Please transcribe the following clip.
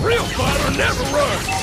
Real fighter never runs.